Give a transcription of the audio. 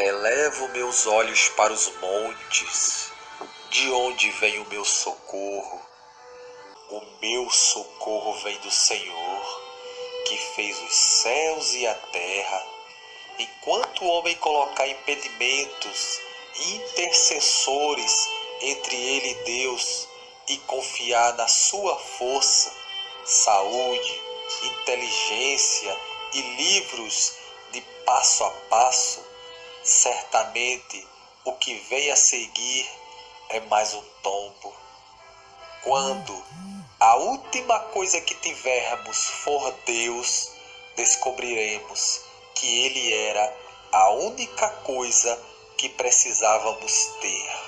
Elevo meus olhos para os montes, de onde vem o meu socorro? O meu socorro vem do Senhor, que fez os céus e a terra. Enquanto o homem colocar impedimentos intercessores entre ele e Deus e confiar na sua força, saúde, inteligência e livros de passo a passo, certamente o que vem a seguir é mais um tombo. Quando a última coisa que tivermos for Deus, descobriremos que Ele era a única coisa que precisávamos ter.